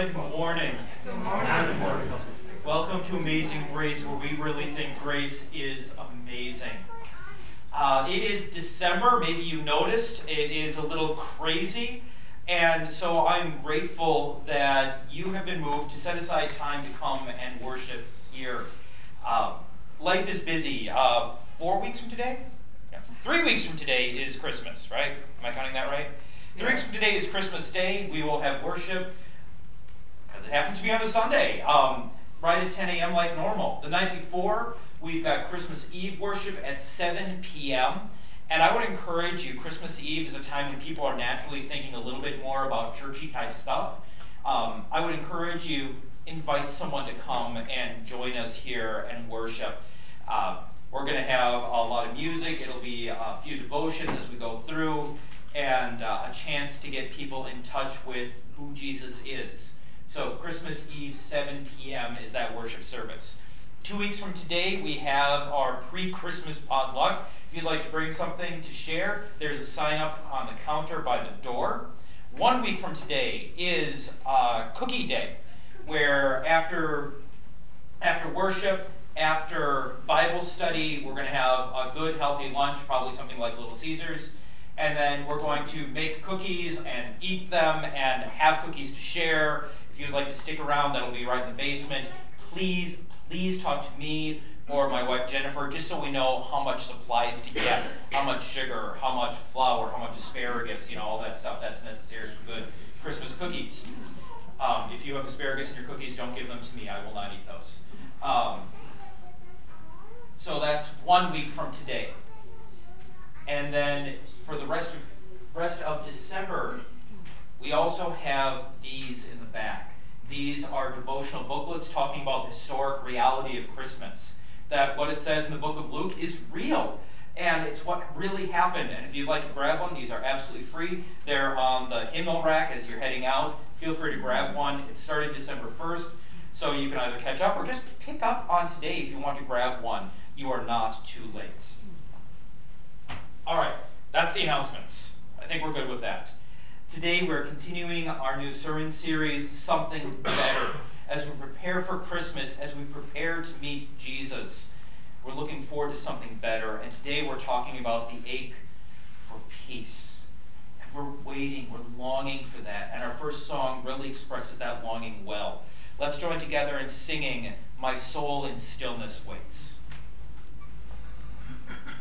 Good morning. Good morning. Welcome to Amazing Grace, where we really think grace is amazing. Uh, it is December, maybe you noticed, it is a little crazy, and so I'm grateful that you have been moved to set aside time to come and worship here. Uh, life is busy. Uh, four weeks from today? Three weeks from today is Christmas, right? Am I counting that right? Three weeks from today is Christmas Day. We will have worship, because it happens to be on a Sunday, um, right at 10 a.m. like normal. The night before, we've got Christmas Eve worship at 7 p.m. And I would encourage you, Christmas Eve is a time when people are naturally thinking a little bit more about churchy type stuff. Um, I would encourage you, invite someone to come and join us here and worship. Uh, we're going to have a lot of music. It'll be a few devotions as we go through and uh, a chance to get people in touch with who Jesus is. So, Christmas Eve, 7 p.m., is that worship service. Two weeks from today, we have our pre Christmas potluck. If you'd like to bring something to share, there's a sign up on the counter by the door. One week from today is uh, Cookie Day, where after, after worship, after Bible study, we're going to have a good, healthy lunch, probably something like Little Caesars and then we're going to make cookies and eat them and have cookies to share. You'd like to stick around, that'll be right in the basement. Please, please talk to me or my wife Jennifer, just so we know how much supplies to get, how much sugar, how much flour, how much asparagus, you know, all that stuff that's necessary for good Christmas cookies. Um, if you have asparagus in your cookies, don't give them to me. I will not eat those. Um, so that's one week from today. And then for the rest of rest of December, we also have these in the back. These are devotional booklets talking about the historic reality of Christmas. That what it says in the book of Luke is real. And it's what really happened. And if you'd like to grab one, these are absolutely free. They're on the hymnal rack as you're heading out. Feel free to grab one. It started December 1st, so you can either catch up or just pick up on today if you want to grab one. You are not too late. All right, that's the announcements. I think we're good with that. Today we're continuing our new sermon series, Something Better, as we prepare for Christmas, as we prepare to meet Jesus. We're looking forward to something better, and today we're talking about the ache for peace. And we're waiting, we're longing for that, and our first song really expresses that longing well. Let's join together in singing, My Soul in Stillness Waits.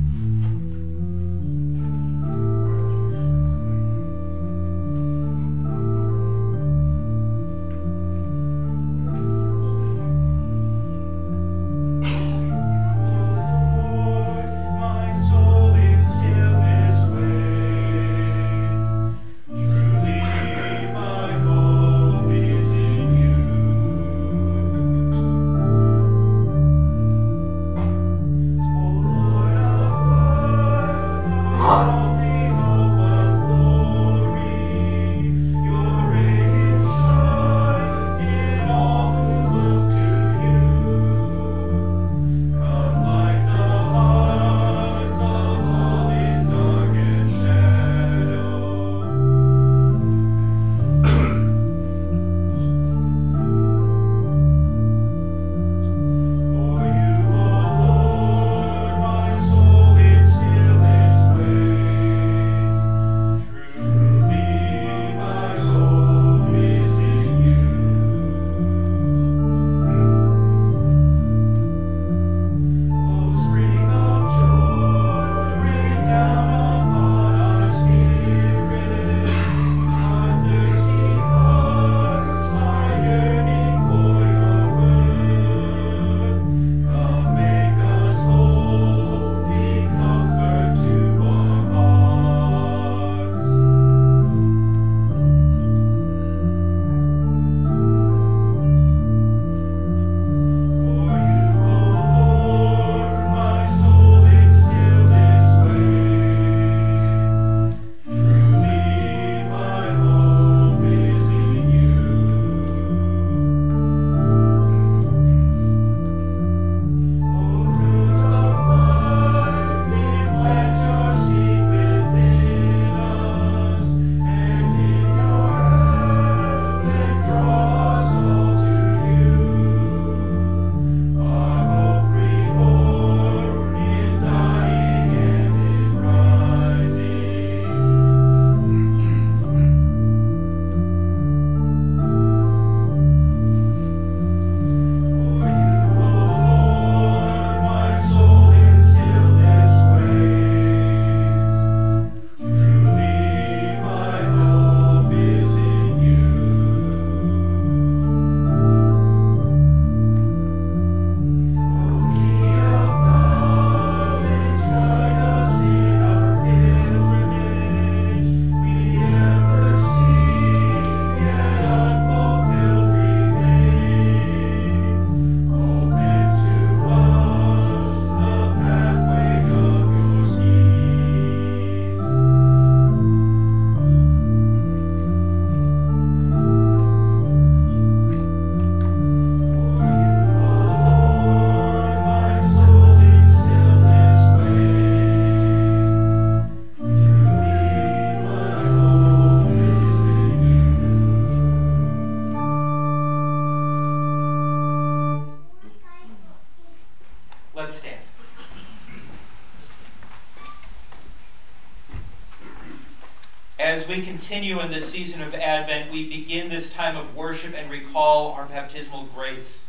we continue in this season of Advent, we begin this time of worship and recall our baptismal grace.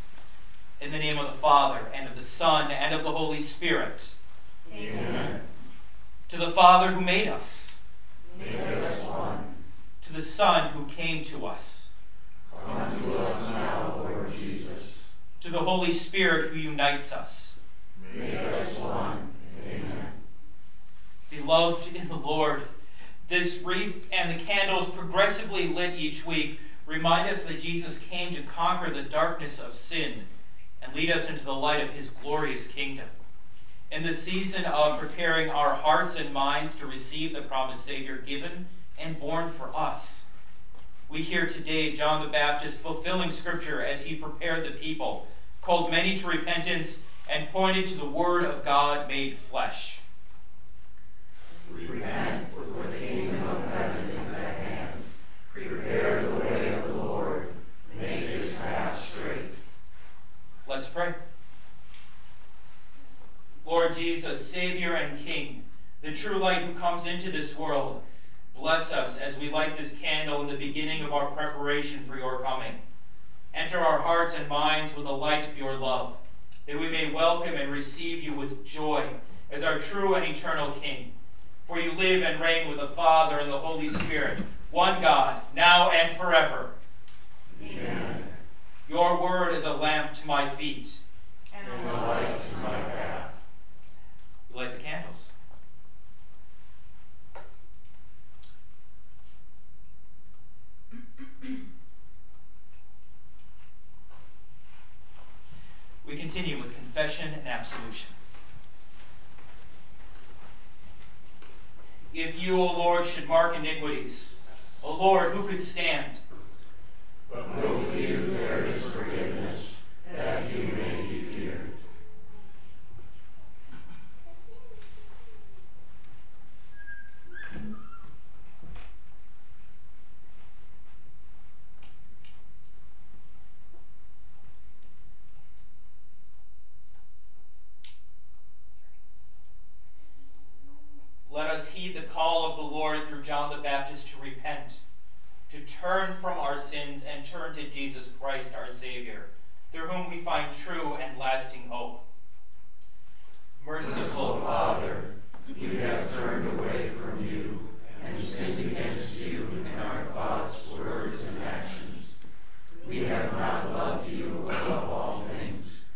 In the name of the Father, and of the Son, and of the Holy Spirit. Amen. To the Father who made us. Make us one. To the Son who came to us. Come to us now, Lord Jesus. To the Holy Spirit who unites us. Make us one. Amen. Beloved in the Lord, this wreath and the candles progressively lit each week remind us that Jesus came to conquer the darkness of sin and lead us into the light of his glorious kingdom. In the season of preparing our hearts and minds to receive the promised Savior given and born for us, we hear today John the Baptist fulfilling Scripture as he prepared the people, called many to repentance, and pointed to the Word of God made flesh. Repent, for the kingdom of heaven is at hand. Prepare the way of the Lord. Make his path straight. Let's pray. Lord Jesus, Savior and King, the true light who comes into this world, bless us as we light this candle in the beginning of our preparation for your coming. Enter our hearts and minds with the light of your love, that we may welcome and receive you with joy as our true and eternal King. For you live and reign with the Father and the Holy Spirit, one God, now and forever. Amen. Your word is a lamp to my feet And a light to my path. We light the candles. We continue with confession and absolution. If you, O Lord, should mark iniquities, O Lord, who could stand? But with you there is forgiveness, that you may be feared. Let us heed the call of the Lord through John the Baptist to repent, to turn from our sins and turn to Jesus Christ our Savior, through whom we find true and lasting hope. Merciful Father, we have turned away from you and sinned against you in our thoughts, words, and actions. We have not loved you above all things,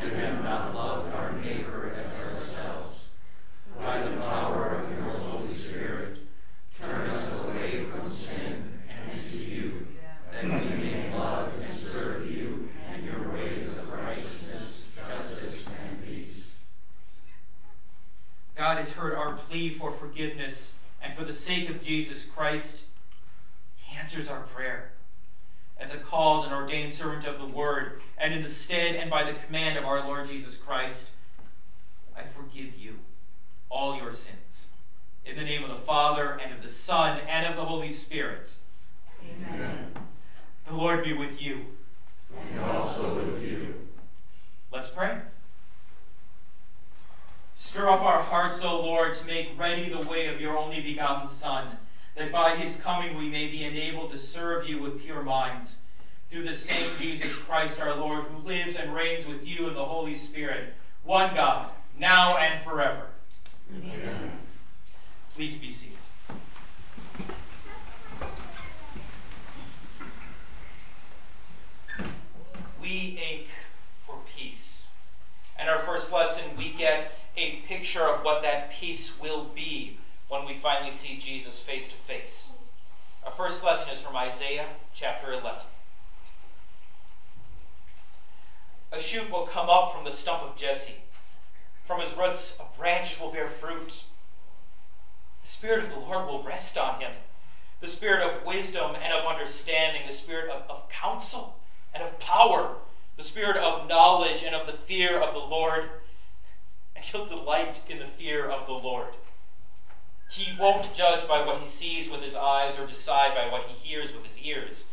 and have not loved our neighbor as ourselves. By the power of your Holy Spirit, turn us away from sin and to you, that we may love and serve you and your ways of righteousness, justice, and peace. God has heard our plea for forgiveness, and for the sake of Jesus Christ, He answers our prayer. As a called and ordained servant of the Word, and in the stead and by the command of our Lord Jesus Christ, I forgive you all your sins. In the name of the Father, and of the Son, and of the Holy Spirit. Amen. The Lord be with you. And also with you. Let's pray. Stir up our hearts, O Lord, to make ready the way of your only begotten Son, that by his coming we may be enabled to serve you with pure minds. Through the same Jesus Christ our Lord, who lives and reigns with you in the Holy Spirit, one God, now and forever. Amen. Please be seated. We ache for peace. And our first lesson, we get a picture of what that peace will be when we finally see Jesus face to face. Our first lesson is from Isaiah chapter 11. A shoot will come up from the stump of Jesse. From his roots, a branch will bear fruit. The Spirit of the Lord will rest on him the Spirit of wisdom and of understanding, the Spirit of, of counsel and of power, the Spirit of knowledge and of the fear of the Lord. And he'll delight in the fear of the Lord. He won't judge by what he sees with his eyes or decide by what he hears with his ears.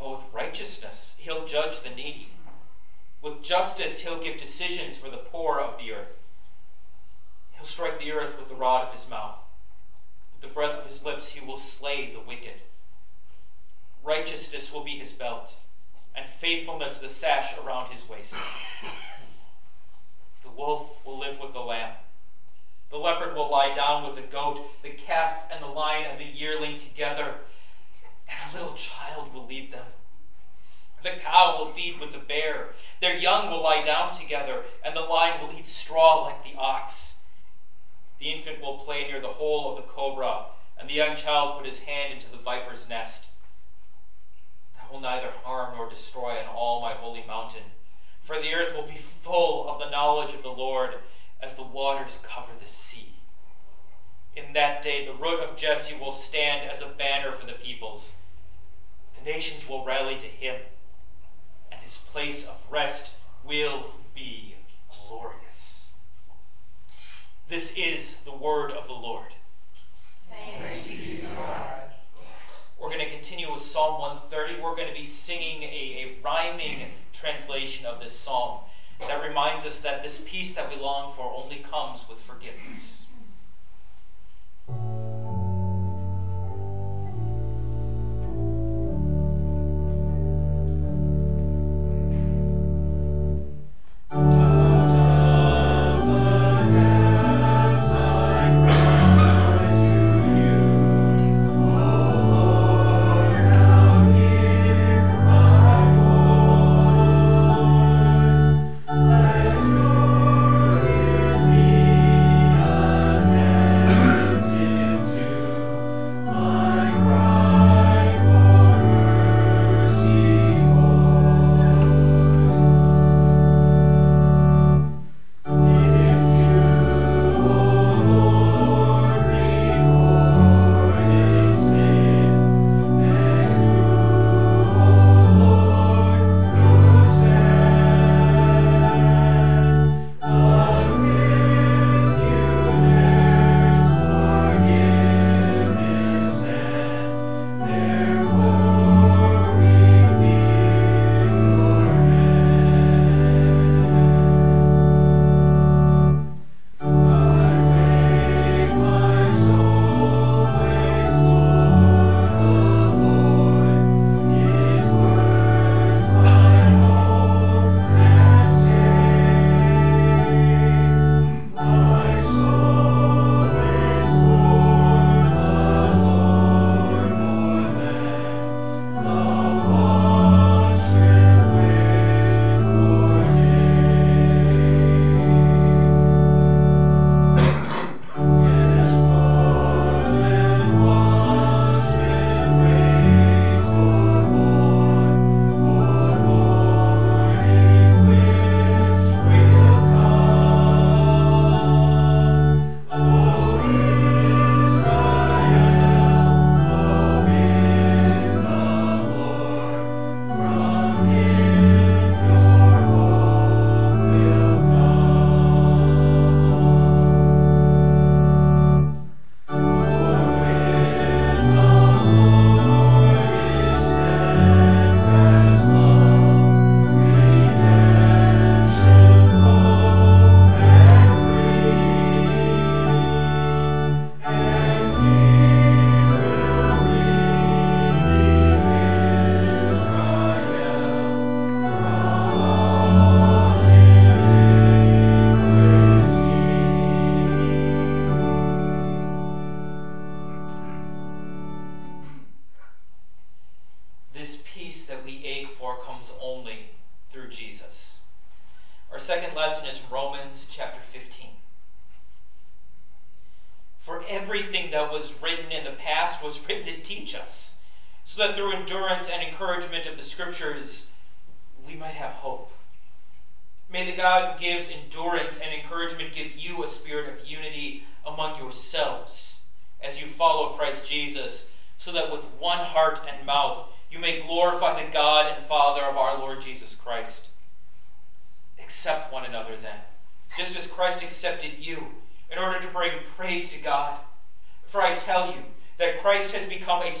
But with righteousness, he'll judge the needy. With justice, he'll give decisions for the poor of the earth. He'll strike the earth with the rod of his mouth. With the breath of his lips, he will slay the wicked. Righteousness will be his belt, and faithfulness the sash around his waist. The wolf will live with the lamb. The leopard will lie down with the goat, the calf and the lion and the yearling together, and a little child will lead them. The cow will feed with the bear. Their young will lie down together, and the lion will eat straw like the ox. The infant will play near the hole of the cobra, and the young child put his hand into the viper's nest. I will neither harm nor destroy on all my holy mountain, for the earth will be full of the knowledge of the Lord as the waters cover the sea. In that day, the root of Jesse will stand as a banner for the peoples. The nations will rally to him and his place of rest will be glorious. This is the word of the Lord. Thanks be God. We're going to continue with Psalm 130. We're going to be singing a, a rhyming translation of this psalm that reminds us that this peace that we long for only comes with forgiveness.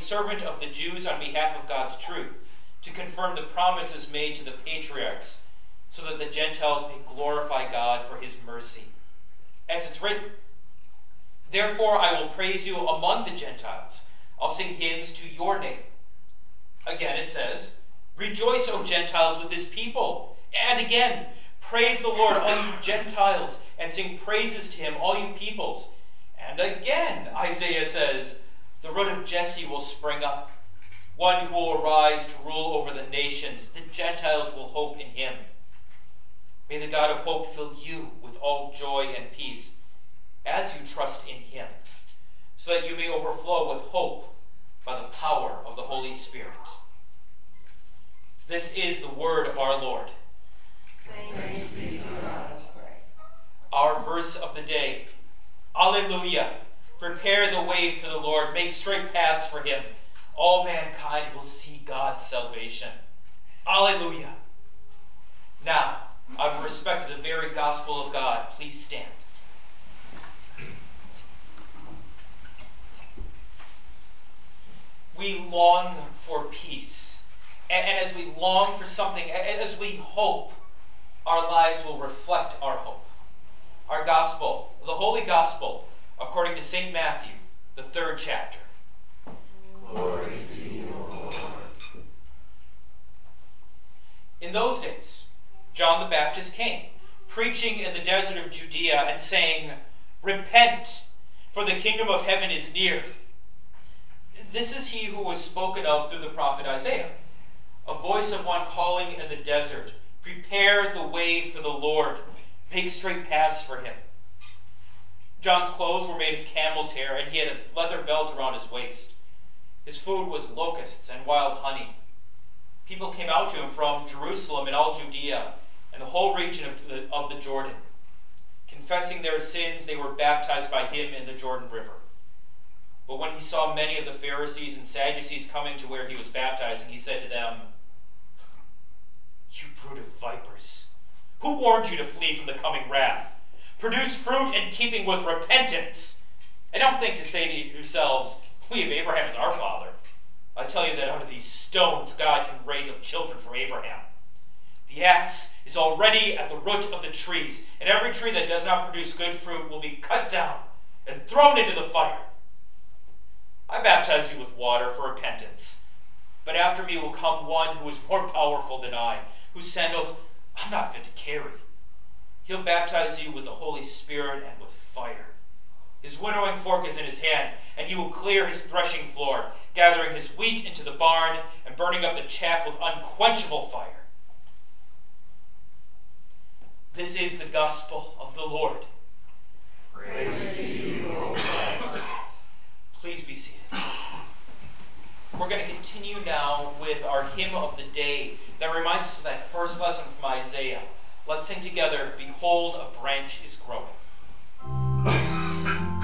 servant of the Jews on behalf of God's truth, to confirm the promises made to the patriarchs, so that the Gentiles may glorify God for his mercy. As it's written, Therefore I will praise you among the Gentiles. I'll sing hymns to your name. Again it says, Rejoice, O Gentiles, with his people. And again, praise the Lord, all you Gentiles, and sing praises to him, all you peoples. And again, Isaiah says, the root of Jesse will spring up, one who will arise to rule over the nations. The Gentiles will hope in him. May the God of hope fill you with all joy and peace as you trust in him, so that you may overflow with hope by the power of the Holy Spirit. This is the word of our Lord. Thanks be to God. Our verse of the day Alleluia! Prepare the way for the Lord, make straight paths for him. All mankind will see God's salvation. Alleluia! Now, out of respect to the very gospel of God, please stand. We long for peace. And, and as we long for something, as we hope, our lives will reflect our hope. Our gospel, the Holy Gospel, according to St. Matthew, the third chapter. Glory to you, Lord. In those days, John the Baptist came, preaching in the desert of Judea and saying, Repent, for the kingdom of heaven is near. This is he who was spoken of through the prophet Isaiah, a voice of one calling in the desert, Prepare the way for the Lord, make straight paths for him. John's clothes were made of camel's hair, and he had a leather belt around his waist. His food was locusts and wild honey. People came out to him from Jerusalem and all Judea and the whole region of the, of the Jordan. Confessing their sins, they were baptized by him in the Jordan River. But when he saw many of the Pharisees and Sadducees coming to where he was baptizing, he said to them, You brood of vipers, who warned you to flee from the coming wrath? Produce fruit in keeping with repentance. And don't think to say to yourselves, We have Abraham as our father. I tell you that out of these stones God can raise up children from Abraham. The axe is already at the root of the trees, and every tree that does not produce good fruit will be cut down and thrown into the fire. I baptize you with water for repentance, but after me will come one who is more powerful than I, whose sandals I'm not fit to carry. He'll baptize you with the Holy Spirit and with fire. His winnowing fork is in his hand, and he will clear his threshing floor, gathering his wheat into the barn and burning up the chaff with unquenchable fire. This is the gospel of the Lord. Praise to you, O Christ. Please be seated. We're going to continue now with our hymn of the day that reminds us of that first lesson from Isaiah. Let's sing together Behold, a branch is growing.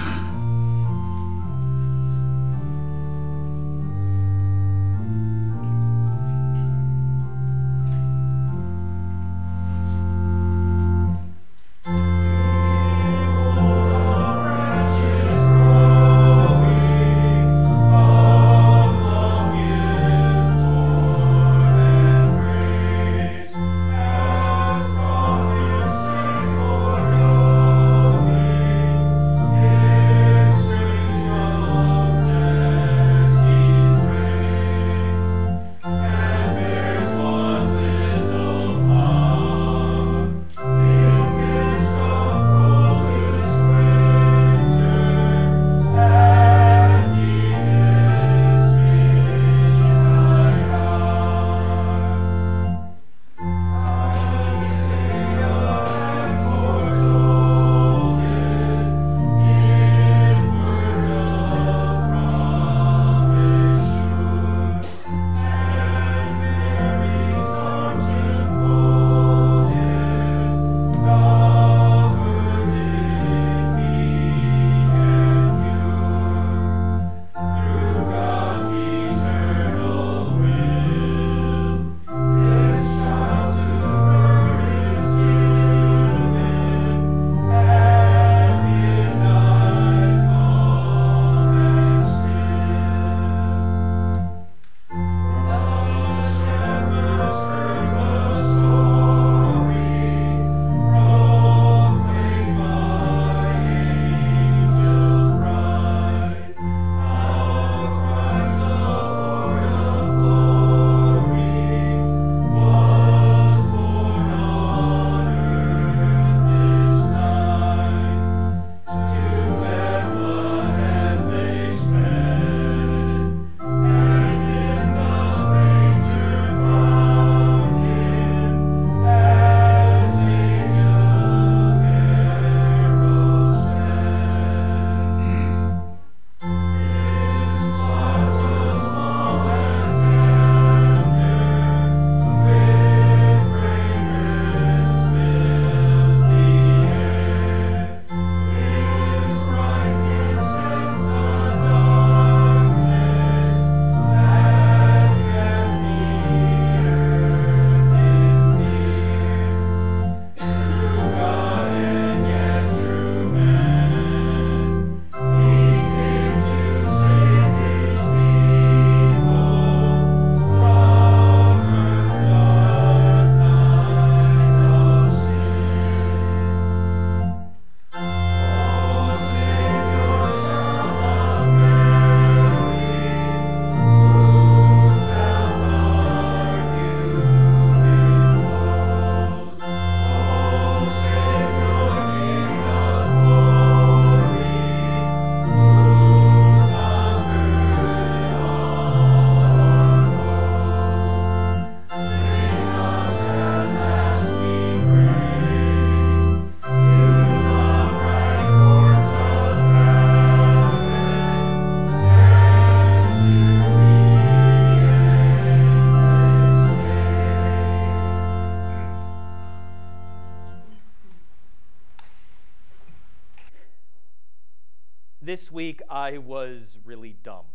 this week I was really dumb.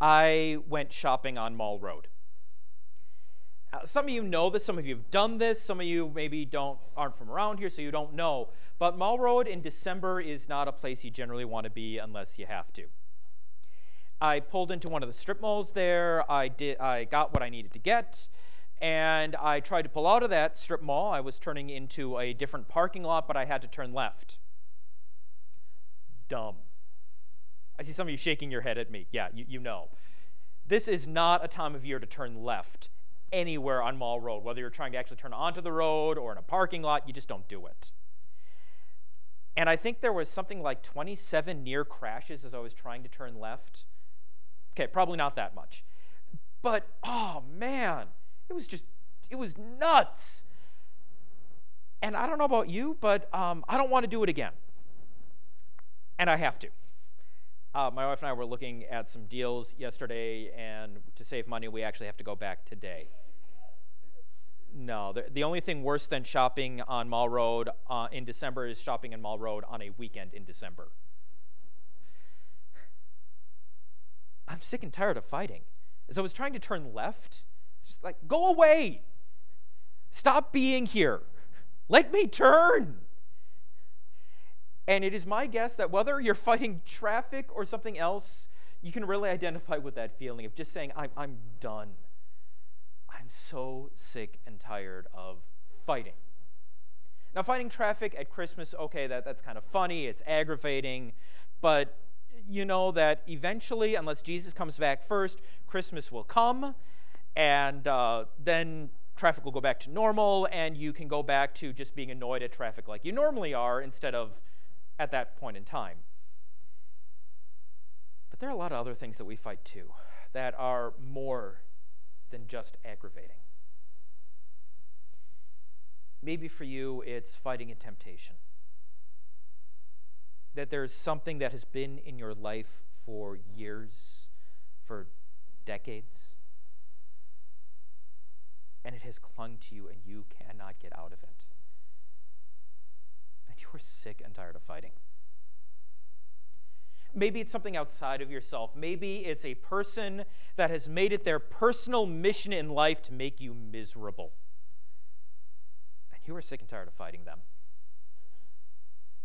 I went shopping on Mall Road. Uh, some of you know this, some of you have done this, some of you maybe don't aren't from around here, so you don't know. But Mall Road in December is not a place you generally want to be unless you have to. I pulled into one of the strip malls there. I did I got what I needed to get, and I tried to pull out of that strip mall. I was turning into a different parking lot, but I had to turn left. Dumb. I see some of you shaking your head at me. Yeah, you, you know. This is not a time of year to turn left anywhere on Mall Road, whether you're trying to actually turn onto the road or in a parking lot, you just don't do it. And I think there was something like 27 near crashes as I was trying to turn left. Okay, probably not that much. But oh man, it was just, it was nuts. And I don't know about you, but um, I don't want to do it again. And I have to. Uh, my wife and I were looking at some deals yesterday, and to save money, we actually have to go back today. No, the, the only thing worse than shopping on Mall Road uh, in December is shopping in Mall Road on a weekend in December. I'm sick and tired of fighting. As I was trying to turn left, it's just like, go away! Stop being here! Let me turn! And it is my guess that whether you're fighting traffic or something else, you can really identify with that feeling of just saying, I'm, I'm done. I'm so sick and tired of fighting. Now, fighting traffic at Christmas, okay, that, that's kind of funny, it's aggravating, but you know that eventually, unless Jesus comes back first, Christmas will come, and uh, then traffic will go back to normal, and you can go back to just being annoyed at traffic like you normally are instead of at that point in time. But there are a lot of other things that we fight too that are more than just aggravating. Maybe for you, it's fighting a temptation. That there's something that has been in your life for years, for decades, and it has clung to you and you cannot get out of it you are sick and tired of fighting. Maybe it's something outside of yourself. Maybe it's a person that has made it their personal mission in life to make you miserable. And you are sick and tired of fighting them.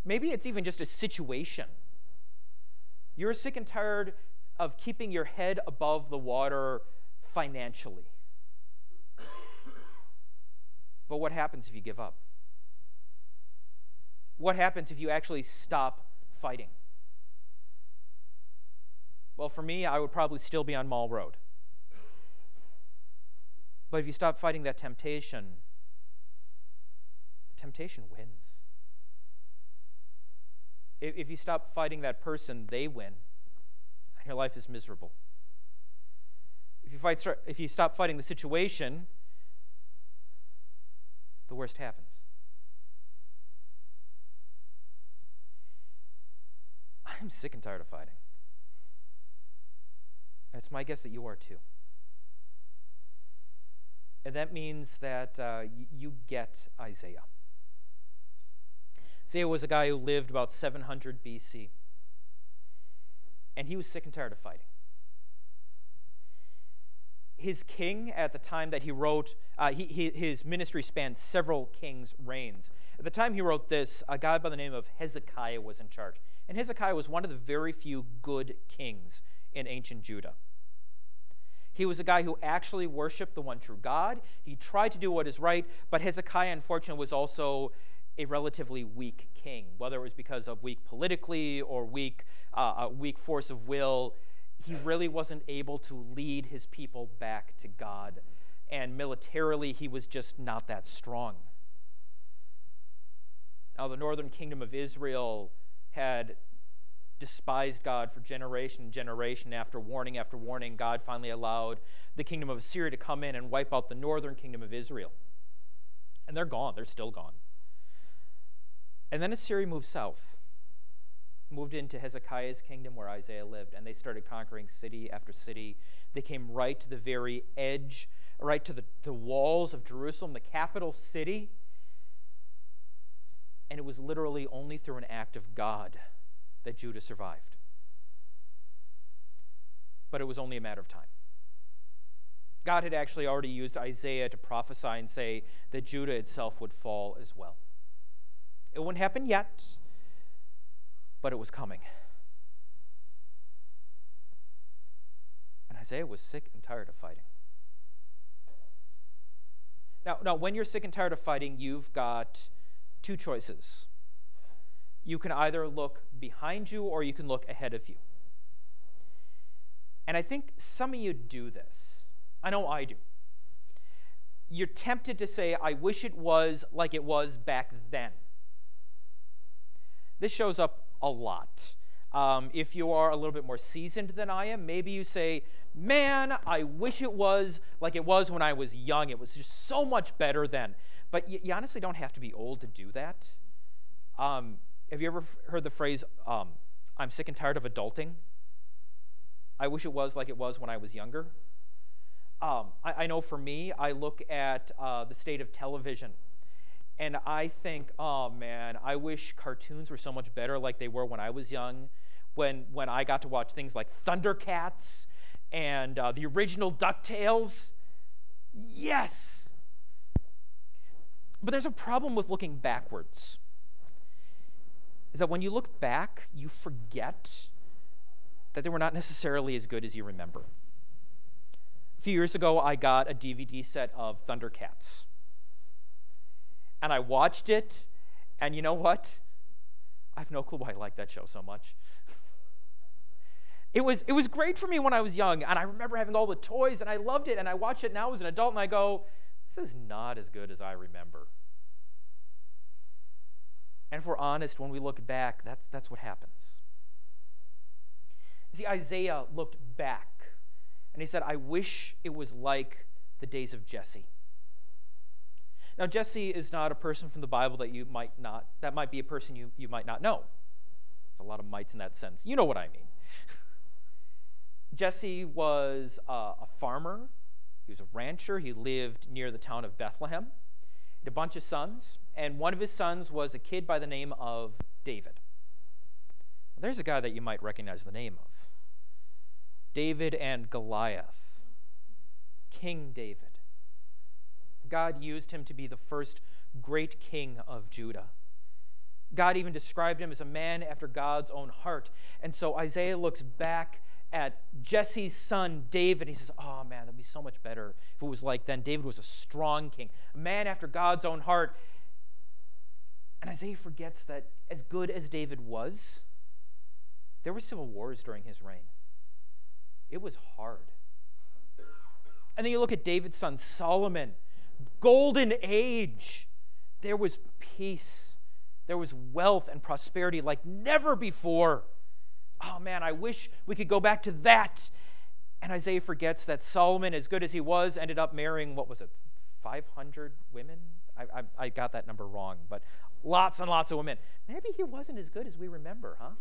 Maybe it's even just a situation. You're sick and tired of keeping your head above the water financially. But what happens if you give up? What happens if you actually stop fighting? Well, for me, I would probably still be on Mall Road. But if you stop fighting that temptation, the temptation wins. If if you stop fighting that person, they win, and your life is miserable. If you, fight, if you stop fighting the situation, the worst happens. I'm sick and tired of fighting. It's my guess that you are too. And that means that uh, you get Isaiah. Isaiah was a guy who lived about 700 BC. And he was sick and tired of fighting. His king, at the time that he wrote, uh, he, he, his ministry spanned several kings' reigns. At the time he wrote this, a guy by the name of Hezekiah was in charge. And Hezekiah was one of the very few good kings in ancient Judah. He was a guy who actually worshiped the one true God. He tried to do what is right, but Hezekiah, unfortunately, was also a relatively weak king, whether it was because of weak politically or weak, uh, a weak force of will. He really wasn't able to lead his people back to God. And militarily, he was just not that strong. Now, the northern kingdom of Israel had despised God for generation and generation after warning after warning, God finally allowed the kingdom of Assyria to come in and wipe out the northern kingdom of Israel. And they're gone, they're still gone. And then Assyria moved south, moved into Hezekiah's kingdom where Isaiah lived, and they started conquering city after city. They came right to the very edge, right to the, the walls of Jerusalem, the capital city and it was literally only through an act of God that Judah survived. But it was only a matter of time. God had actually already used Isaiah to prophesy and say that Judah itself would fall as well. It wouldn't happen yet, but it was coming. And Isaiah was sick and tired of fighting. Now, now, when you're sick and tired of fighting, you've got two choices. You can either look behind you or you can look ahead of you. And I think some of you do this. I know I do. You're tempted to say, I wish it was like it was back then. This shows up a lot. Um, if you are a little bit more seasoned than I am, maybe you say, Man, I wish it was like it was when I was young. It was just so much better then. But you, you honestly don't have to be old to do that. Um, have you ever heard the phrase, um, I'm sick and tired of adulting? I wish it was like it was when I was younger. Um, I, I, know for me, I look at uh, the state of television and I think, oh man, I wish cartoons were so much better like they were when I was young, when, when I got to watch things like Thundercats and uh, the original DuckTales. Yes! But there's a problem with looking backwards. Is that when you look back, you forget that they were not necessarily as good as you remember. A few years ago, I got a DVD set of Thundercats. And I watched it, and you know what? I have no clue why I like that show so much. it was, it was great for me when I was young, and I remember having all the toys, and I loved it, and I watch it now as an adult, and I go, this is not as good as I remember. And if we're honest, when we look back, that's, that's what happens. See, Isaiah looked back and he said, I wish it was like the days of Jesse. Now, Jesse is not a person from the Bible that you might not, that might be a person you, you might not know. It's a lot of mites in that sense. You know what I mean. Jesse was uh, a farmer, he was a rancher, he lived near the town of Bethlehem. He had a bunch of sons, and one of his sons was a kid by the name of David. there's a guy that you might recognize the name of David and Goliath, King David. God used him to be the first great king of Judah. God even described him as a man after God's own heart. And so Isaiah looks back at Jesse's son David. He says, Oh man, that'd be so much better if it was like then. David was a strong king, a man after God's own heart. And Isaiah forgets that as good as David was, there were civil wars during his reign. It was hard. And then you look at David's son Solomon, golden age. There was peace, there was wealth and prosperity like never before. Oh man, I wish we could go back to that. And Isaiah forgets that Solomon, as good as he was, ended up marrying, what was it, 500 women? I, I, I got that number wrong, but lots and lots of women. Maybe he wasn't as good as we remember, huh?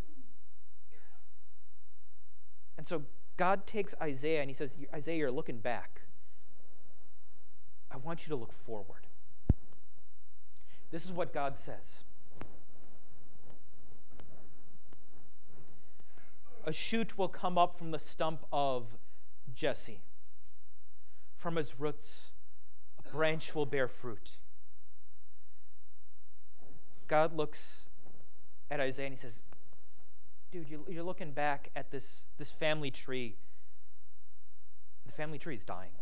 And so God takes Isaiah and he says, Isaiah, you're looking back. I want you to look forward. This is what God says A shoot will come up from the stump of Jesse. From his roots, a branch will bear fruit. God looks at Isaiah and he says, Dude, you're looking back at this, this family tree. The family tree is dying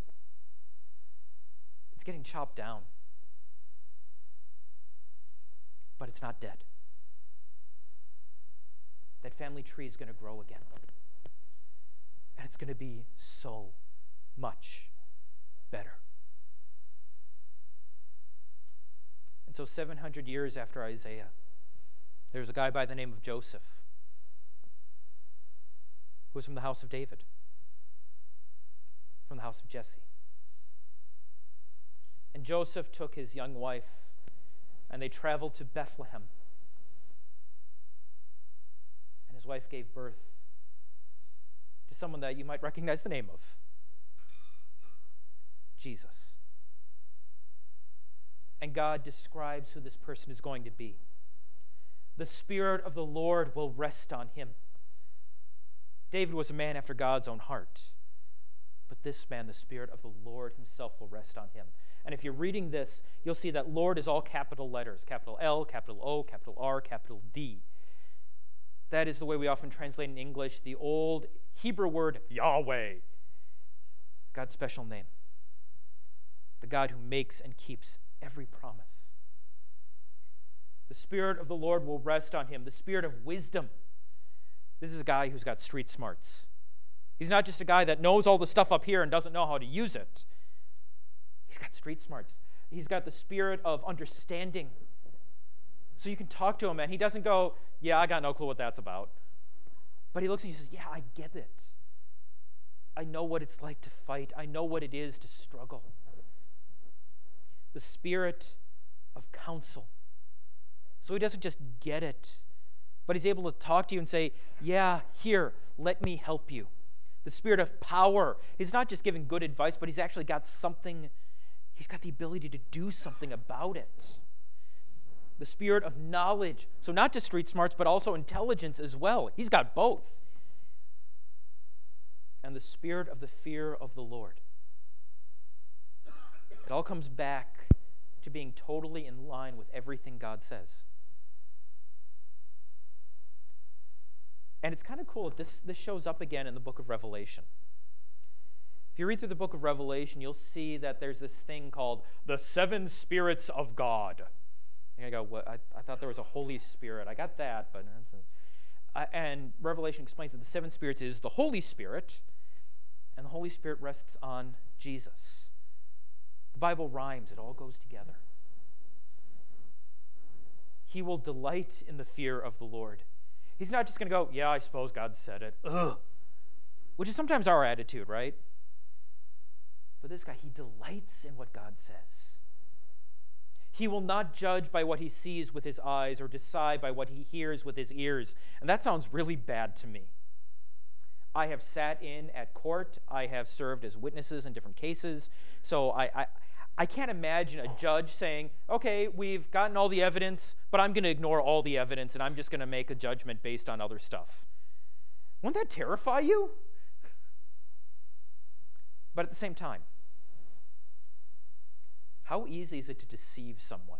getting chopped down. But it's not dead. That family tree is going to grow again. And it's going to be so much better. And so, 700 years after Isaiah, there's a guy by the name of Joseph who was from the house of David, from the house of Jesse. And Joseph took his young wife and they traveled to Bethlehem. And his wife gave birth to someone that you might recognize the name of Jesus. And God describes who this person is going to be. the Spirit of the Lord will rest on him. David was a man after God's own heart. But this man, the Spirit of the Lord himself, will rest on him. And if you're reading this, you'll see that Lord is all capital letters capital L, capital O, capital R, capital D. That is the way we often translate in English the old Hebrew word Yahweh, God's special name. The God who makes and keeps every promise. The Spirit of the Lord will rest on him, the Spirit of wisdom. This is a guy who's got street smarts. He's not just a guy that knows all the stuff up here and doesn't know how to use it. He's got street smarts. He's got the spirit of understanding. So you can talk to him and he doesn't go, Yeah, I got no clue what that's about. But he looks at you and says, Yeah, I get it. I know what it's like to fight, I know what it is to struggle. The spirit of counsel. So he doesn't just get it, but he's able to talk to you and say, Yeah, here, let me help you. The spirit of power. He's not just giving good advice, but he's actually got something, he's got the ability to do something about it. The spirit of knowledge. So, not just street smarts, but also intelligence as well. He's got both. And the spirit of the fear of the Lord. It all comes back to being totally in line with everything God says. And it's kind of cool that this, this shows up again in the book of Revelation. If you read through the book of Revelation, you'll see that there's this thing called the seven spirits of God. And I go, what? I, I thought there was a Holy Spirit. I got that, but a, uh, and Revelation explains that the seven spirits is the Holy Spirit, and the Holy Spirit rests on Jesus. The Bible rhymes, it all goes together. He will delight in the fear of the Lord. He's not just going to go, yeah, I suppose God said it. Ugh. Which is sometimes our attitude, right? But this guy, he delights in what God says. He will not judge by what he sees with his eyes or decide by what he hears with his ears. And that sounds really bad to me. I have sat in at court, I have served as witnesses in different cases. So I, I, I can't imagine a oh. judge saying, okay, we've gotten all the evidence, but I'm going to ignore all the evidence and I'm just going to make a judgment based on other stuff. Wouldn't that terrify you? But at the same time, how easy is it to deceive someone?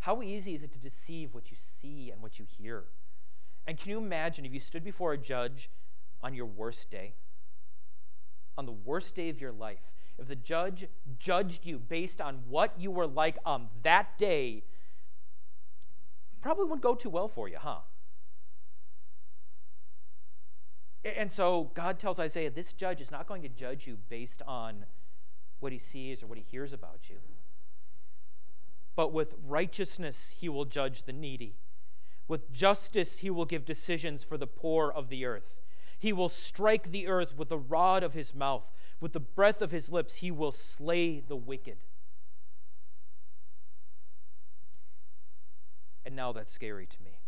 How easy is it to deceive what you see and what you hear? And can you imagine if you stood before a judge on your worst day? On the worst day of your life, if the judge judged you based on what you were like on that day, probably wouldn't go too well for you, huh? And so God tells Isaiah, this judge is not going to judge you based on what he sees or what he hears about you. But with righteousness, he will judge the needy. With justice, he will give decisions for the poor of the earth. He will strike the earth with the rod of his mouth. With the breath of his lips, he will slay the wicked. And now that's scary to me.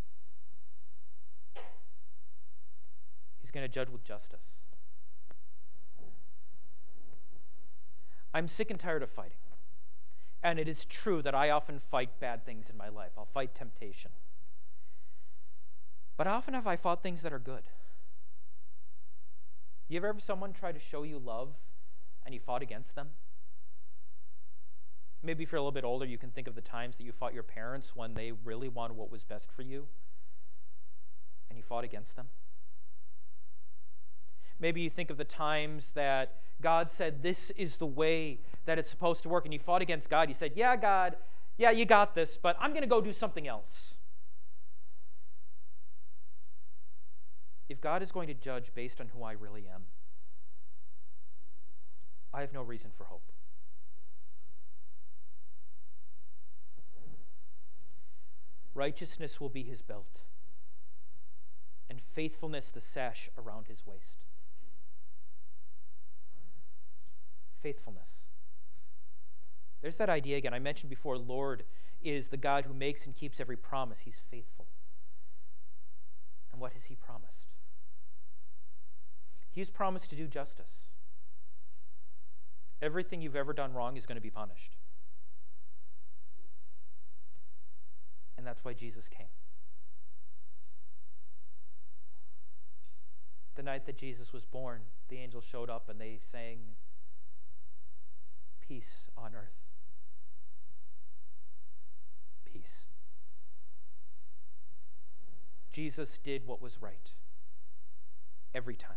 He's going to judge with justice. I'm sick and tired of fighting. And it is true that I often fight bad things in my life. I'll fight temptation. But often have I fought things that are good. You ever have someone try to show you love and you fought against them? Maybe if you're a little bit older, you can think of the times that you fought your parents when they really wanted what was best for you and you fought against them. Maybe you think of the times that God said, This is the way that it's supposed to work, and you fought against God. You said, Yeah, God, yeah, you got this, but I'm going to go do something else. If God is going to judge based on who I really am, I have no reason for hope. Righteousness will be his belt, and faithfulness the sash around his waist. Faithfulness. There's that idea again. I mentioned before, Lord is the God who makes and keeps every promise. He's faithful. And what has he promised? He's promised to do justice. Everything you've ever done wrong is going to be punished. And that's why Jesus came. The night that Jesus was born, the angels showed up and they sang, Peace on earth. Peace. Jesus did what was right every time.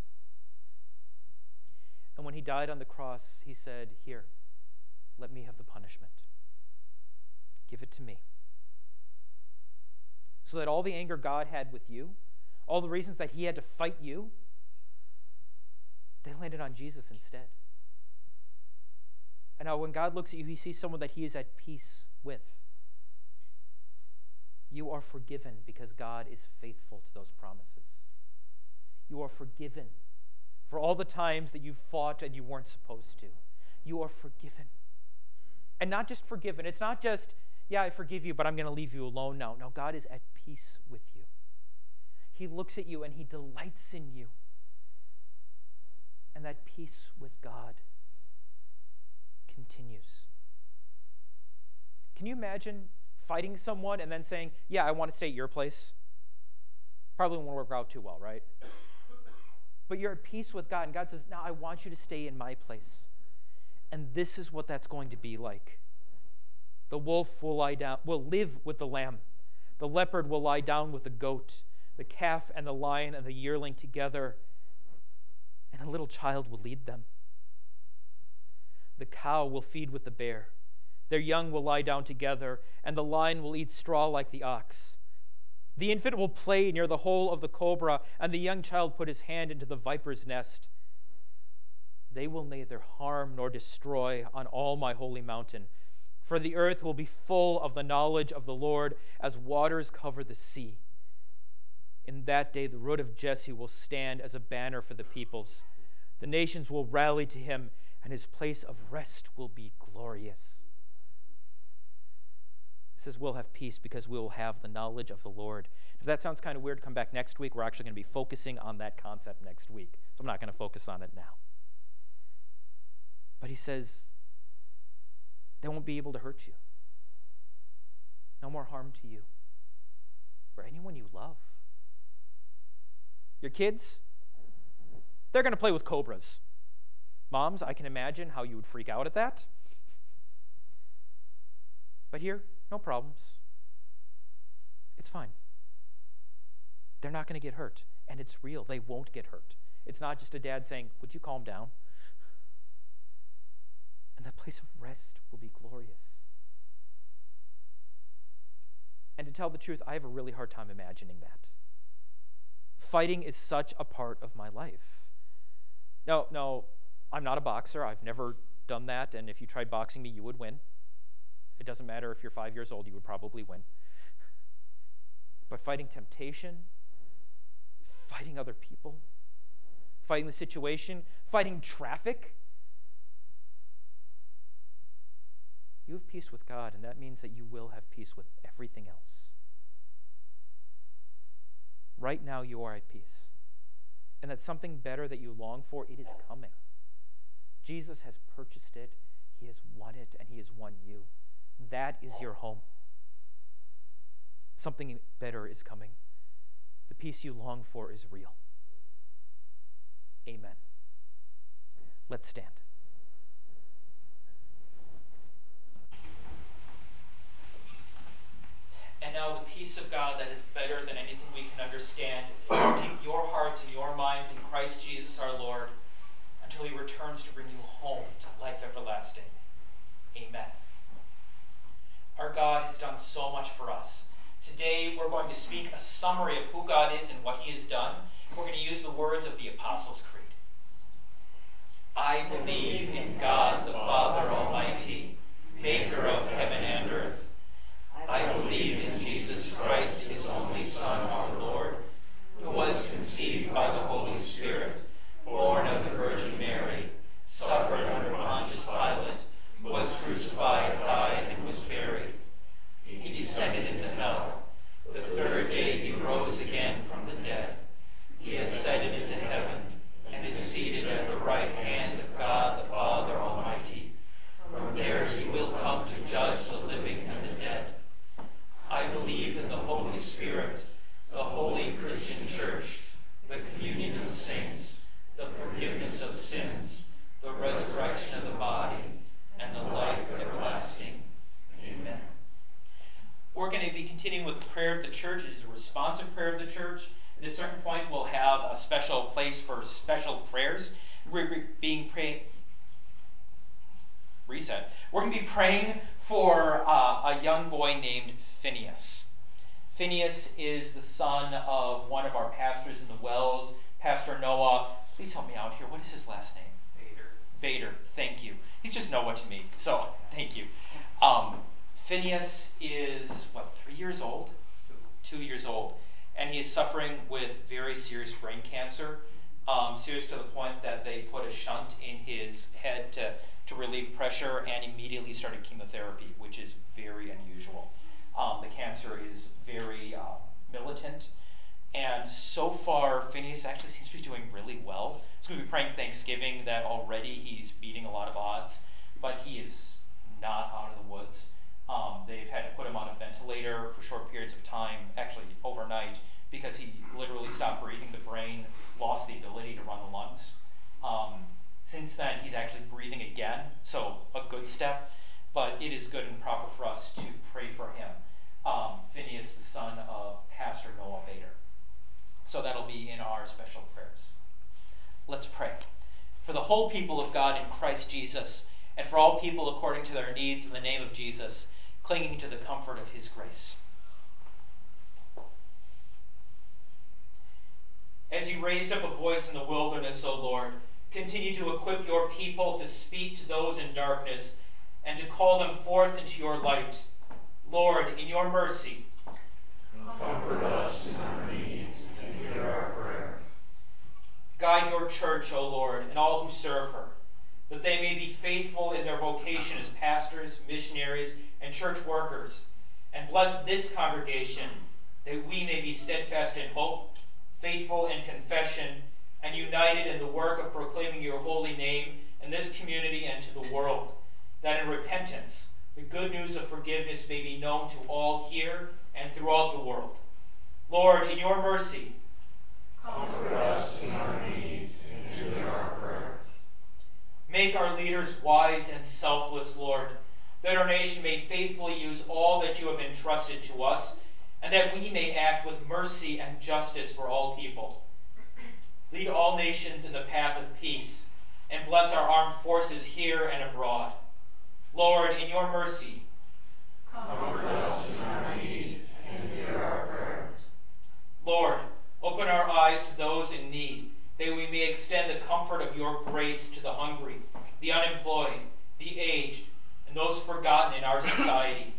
And when he died on the cross, he said, Here, let me have the punishment. Give it to me. So that all the anger God had with you, all the reasons that he had to fight you, they landed on Jesus instead. And now, when God looks at you, he sees someone that he is at peace with. You are forgiven because God is faithful to those promises. You are forgiven for all the times that you fought and you weren't supposed to. You are forgiven. And not just forgiven, it's not just, yeah, I forgive you, but I'm going to leave you alone now. No, God is at peace with you. He looks at you and he delights in you. And that peace with God continues. Can you imagine fighting someone and then saying, Yeah, I want to stay at your place? Probably won't work out too well, right? But you're at peace with God, and God says, Now I want you to stay in my place. And this is what that's going to be like. The wolf will lie down, will live with the lamb. The leopard will lie down with the goat. The calf and the lion and the yearling together, and a little child will lead them. The cow will feed with the bear their young will lie down together, and the lion will eat straw like the ox. The infant will play near the hole of the cobra, and the young child put his hand into the viper's nest. They will neither harm nor destroy on all my holy mountain, for the earth will be full of the knowledge of the Lord as waters cover the sea. In that day, the root of Jesse will stand as a banner for the peoples. The nations will rally to him, and his place of rest will be glorious says we'll have peace because we will have the knowledge of the Lord. If that sounds kind of weird, come back next week. We're actually going to be focusing on that concept next week. So I'm not going to focus on it now. But he says they won't be able to hurt you. No more harm to you or anyone you love. Your kids, they're going to play with cobras. Moms, I can imagine how you would freak out at that. But here, no problems. It's fine. They're not going to get hurt. And it's real. They won't get hurt. It's not just a dad saying, Would you calm down? And that place of rest will be glorious. And to tell the truth, I have a really hard time imagining that. Fighting is such a part of my life. No, no, I'm not a boxer. I've never done that. And if you tried boxing me, you would win. It doesn't matter if you're five years old, you would probably win. But fighting temptation, fighting other people, fighting the situation, fighting traffic, you have peace with God, and that means that you will have peace with everything else. Right now, you are at peace. And that something better that you long for, it is coming. Jesus has purchased it, He has won it, and He has won you. That is your home. Something better is coming. The peace you long for is real. Amen. Let's stand. And now the peace of God that is better than anything we can understand, keep your hearts and your minds in Christ Jesus our Lord until he returns to bring you home to life everlasting. Amen. Our God has done so much for us. Today, we're going to speak a summary of who God is and what he has done. We're going to use the words of the Apostles' Creed. I believe in God the Father Almighty, maker of heaven and earth. I believe in Jesus Christ, his only Son, our Lord, who was conceived by the Holy Spirit, born of the Virgin Mary, suffered it is good and proper for us to pray for him. Um, Phineas, the son of Pastor Noah Bader. So that'll be in our special prayers. Let's pray. For the whole people of God in Christ Jesus, and for all people according to their needs in the name of Jesus, clinging to the comfort of his grace. As you raised up a voice in the wilderness, O Lord, continue to equip your people to speak to those in darkness and to call them forth into your light. Lord, in your mercy, comfort us in our needs and hear our prayer. Guide your church, O Lord, and all who serve her that they may be faithful in their vocation as pastors, missionaries, and church workers. And bless this congregation, that we may be steadfast in hope, faithful in confession, and united in the work of proclaiming your holy name in this community and to the world. That in repentance, the good news of forgiveness may be known to all here and throughout the world. Lord, in your mercy, comfort us in our need and hear our Make our leaders wise and selfless, Lord, that our nation may faithfully use all that you have entrusted to us, and that we may act with mercy and justice for all people. Lead all nations in the path of peace, and bless our armed forces here and abroad. Lord, in your mercy, comfort us in our need and hear our prayers. Lord, open our eyes to those in need that we may extend the comfort of your grace to the hungry, the unemployed, the aged, and those forgotten in our society.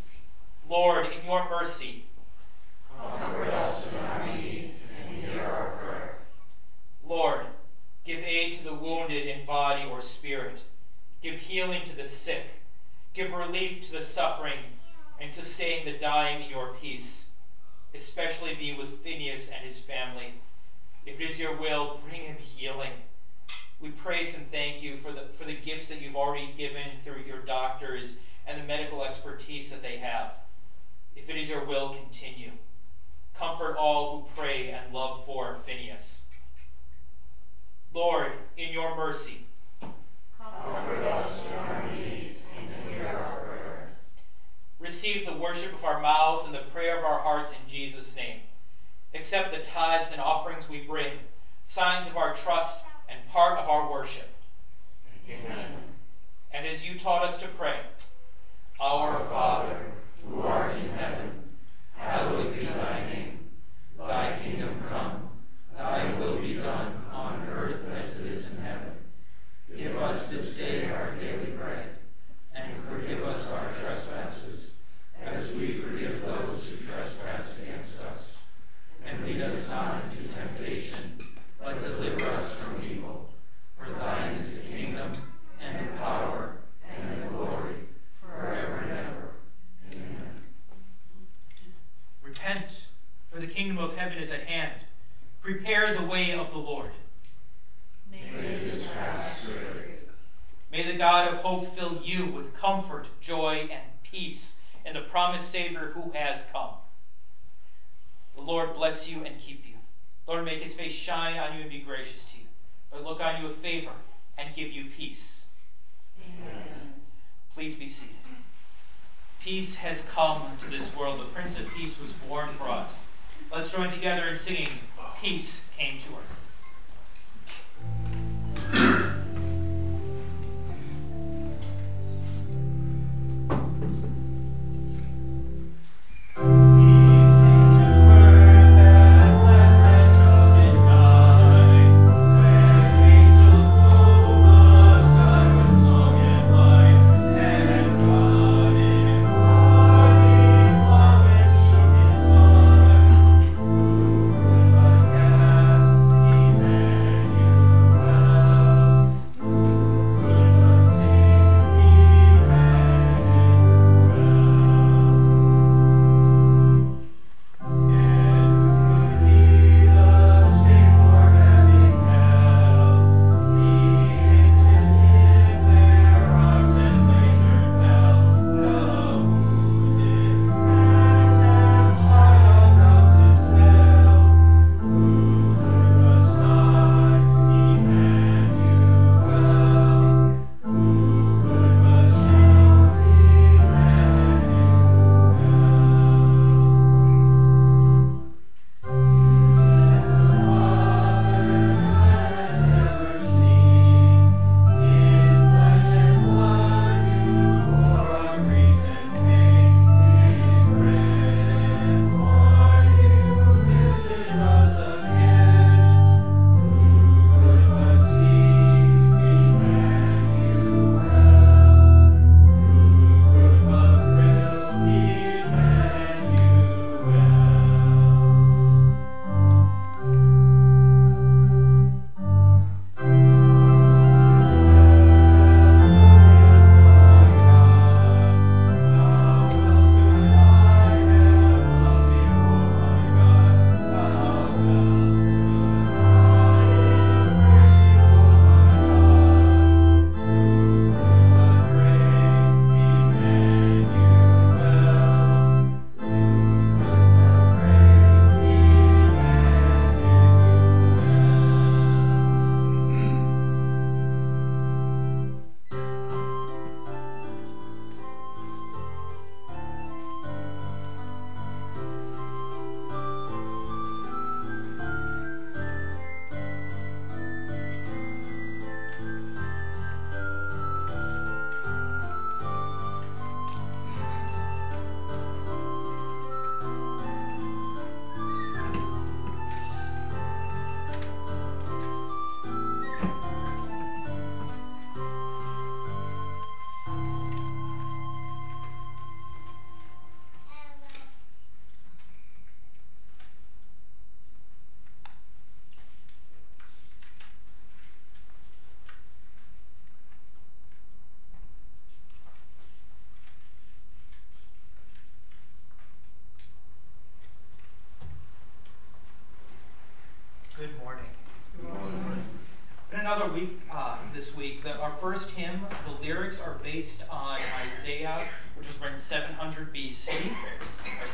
Lord, in your mercy, comfort us in our need and hear our prayer. Lord, give aid to the wounded in body or spirit. Give healing to the sick. Give relief to the suffering, and sustain the dying in your peace. Especially be with Phineas and his family if it is your will, bring him healing. We praise and thank you for the, for the gifts that you've already given through your doctors and the medical expertise that they have. If it is your will, continue. Comfort all who pray and love for Phineas. Lord, in your mercy, comfort us in our need and hear our prayers. Receive the worship of our mouths and the prayer of our hearts in Jesus' name. Accept the tithes and offerings we bring, signs of our trust and part of our worship. Amen. And as you taught us to pray, Our Father, who art in heaven, hallowed be thy name. Thy kingdom come, thy will be done on earth as it is in heaven. Give us this day our daily bread, Prepare the way of the Lord. May, May the God of hope fill you with comfort, joy, and peace in the promised Savior who has come. The Lord bless you and keep you. Lord, make his face shine on you and be gracious to you. Lord, look on you with favor and give you peace. Amen. Please be seated. Peace has come to this world. The Prince of Peace was born for us. Let's join together in singing peace came to earth.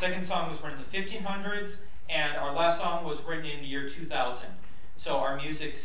second song was written in the 1500s, and our last song was written in the year 2000. So our music.